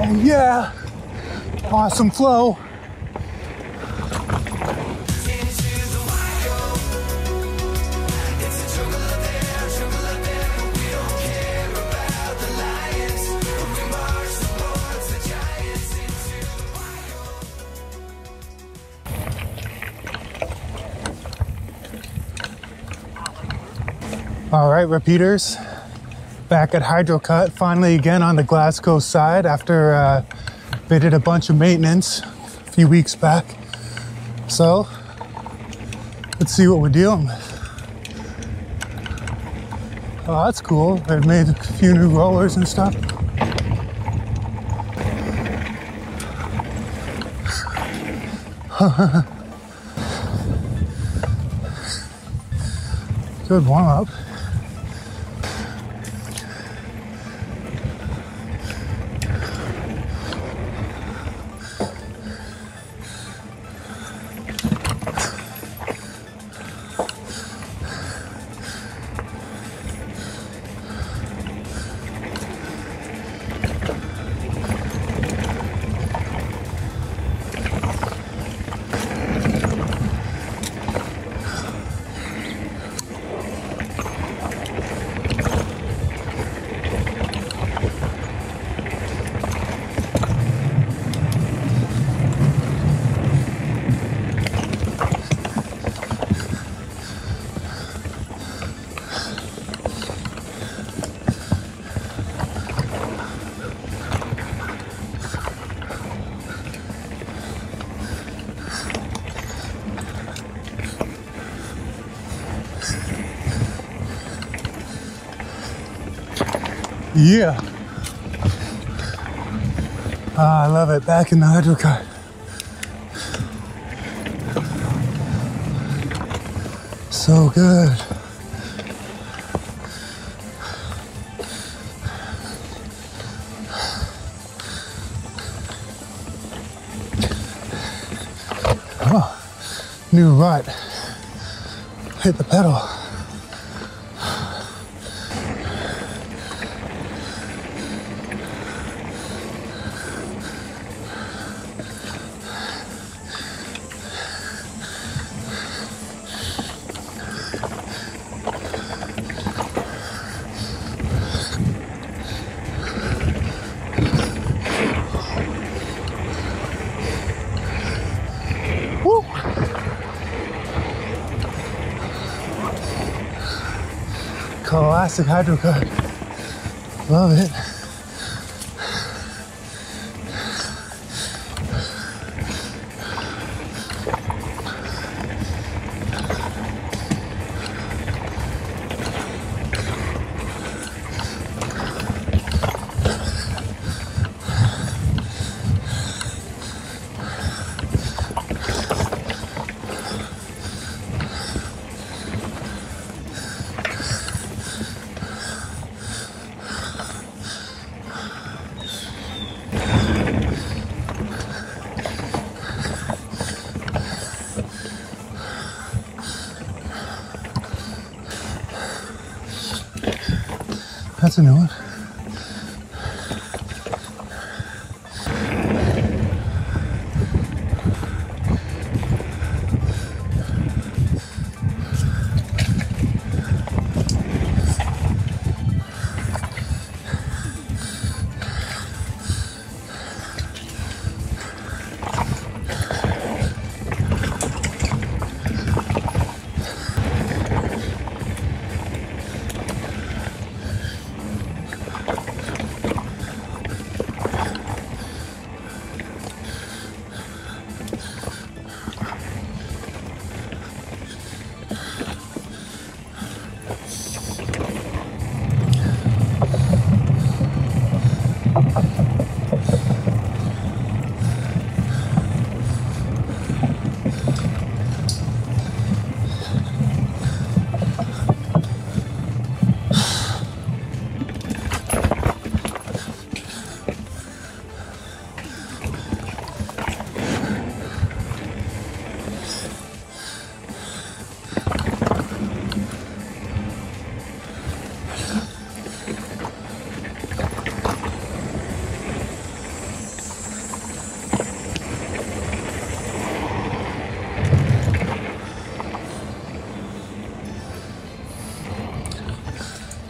Oh yeah. Awesome flow. All right, repeaters. Back at Hydrocut, finally again on the Glasgow side after uh, they did a bunch of maintenance a few weeks back. So let's see what we're dealing with. Oh, that's cool. They've made a few new rollers and stuff. Good warm up. Yeah. Ah, I love it. Back in the hydrocut. So good. Oh, new rut. Hit the pedal. Classic hydrocut. Love it. That's a new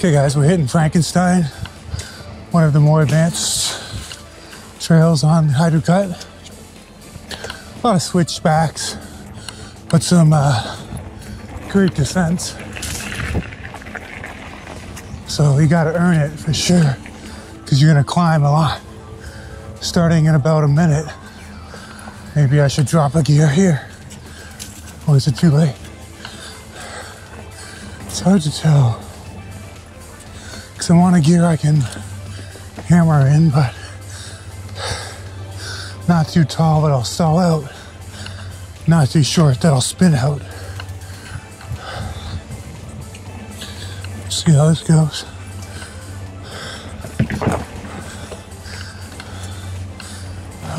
Okay, guys, we're hitting Frankenstein, one of the more advanced trails on Hydrocut. A lot of switchbacks, but some uh, great descents. So you got to earn it for sure, because you're going to climb a lot. Starting in about a minute. Maybe I should drop a gear here. Or is it too late? It's hard to tell. I want a gear I can hammer in, but not too tall that I'll stall out. Not too short that I'll spin out. See how this goes.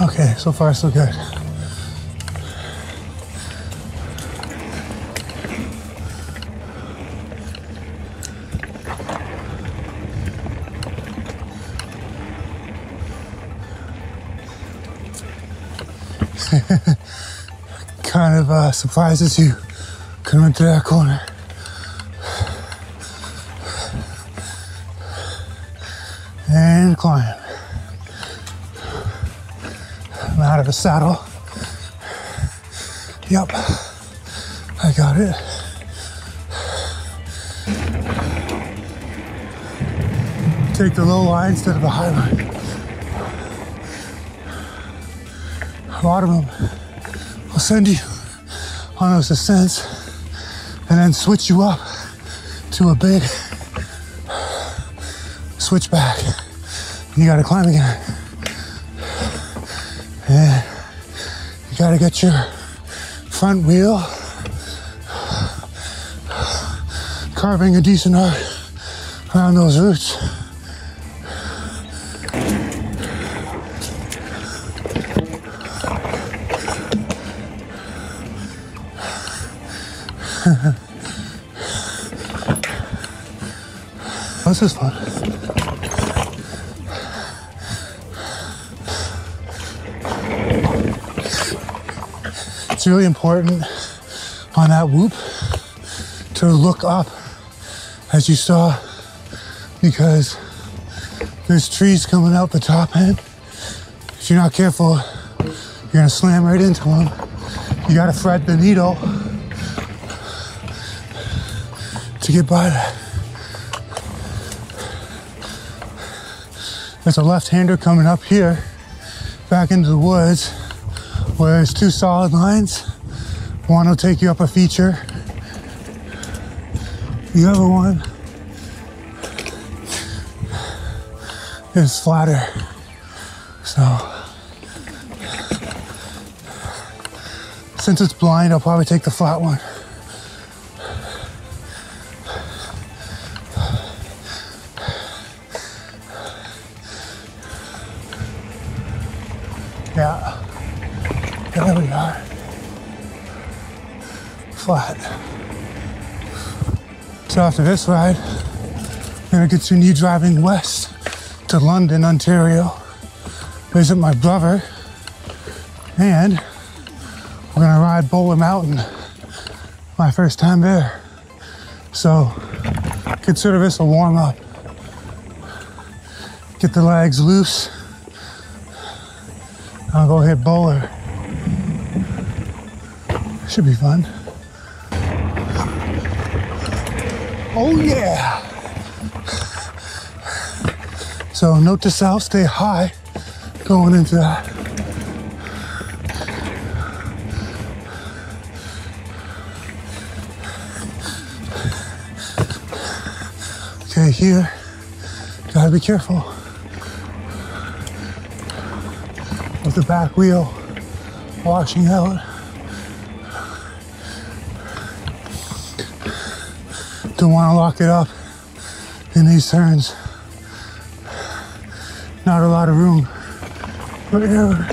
Okay, so far so good. kind of uh, surprises you coming to that corner. And climb. I'm out of the saddle. Yep, I got it. Take the low line instead of the high line. Them will send you on those ascents and then switch you up to a big switchback. You gotta climb again. And you gotta get your front wheel carving a decent arc around those roots. This is fun. It's really important on that whoop to look up as you saw because there's trees coming out the top end. If you're not careful, you're gonna slam right into them. You gotta thread the needle to get by that. There's a left-hander coming up here, back into the woods, where there's two solid lines. One will take you up a feature. The other one is flatter. So, since it's blind, I'll probably take the flat one. So after this ride, I'm gonna continue driving west to London, Ontario, visit my brother, and we're gonna ride Boler Mountain. My first time there. So consider this a warm up. Get the legs loose I'll go hit Boler. Should be fun. Oh yeah! So note to self, stay high going into that. Okay, here, gotta be careful. with the back wheel washing out. Want to lock it up in these turns. Not a lot of room error.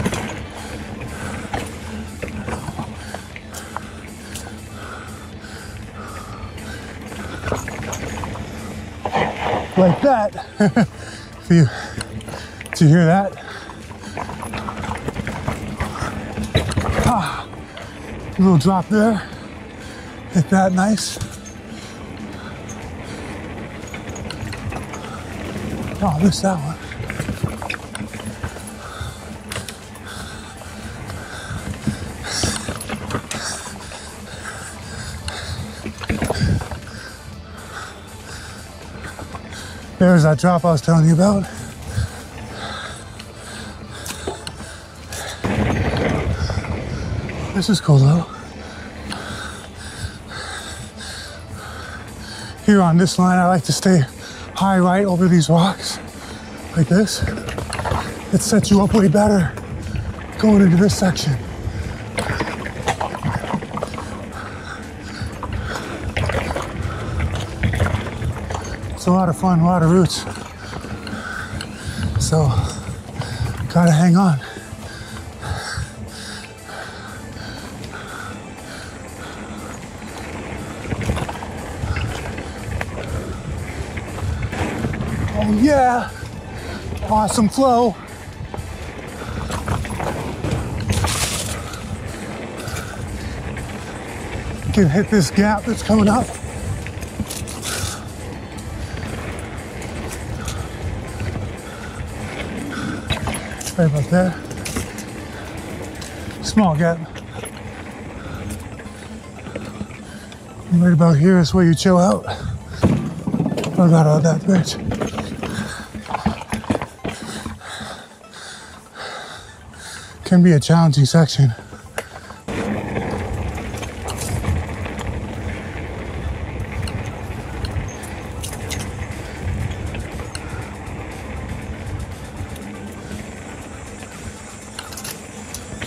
Like that. if you, did you hear that? A little drop there. Hit that nice. Oh, I missed that one. There's that drop I was telling you about. This is cool though. Here on this line, I like to stay high right over these rocks like this. It sets you up way better going into this section. It's a lot of fun, a lot of roots. So, gotta hang on. Oh yeah, awesome flow. Can hit this gap that's coming up. Right about there. Small gap. Right about here is where you chill out. What about on that bridge? Can be a challenging section.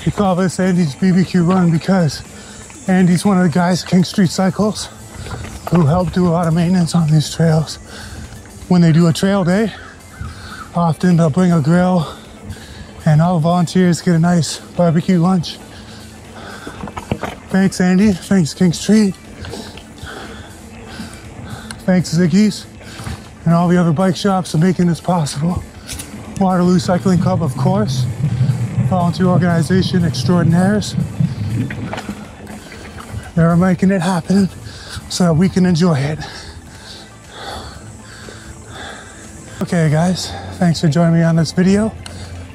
We call this Andy's BBQ run because Andy's one of the guys at King Street Cycles who help do a lot of maintenance on these trails. When they do a trail day, often they'll bring a grill and all volunteers get a nice barbecue lunch. Thanks, Andy. Thanks, King Street. Thanks, Ziggy's and all the other bike shops for making this possible. Waterloo Cycling Club, of course volunteer organization extraordinaires. They're making it happen so that we can enjoy it. Okay, guys, thanks for joining me on this video.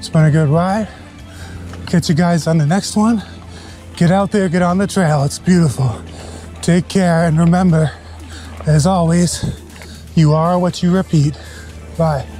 It's been a good ride. Catch you guys on the next one. Get out there, get on the trail. It's beautiful. Take care, and remember, as always, you are what you repeat. Bye.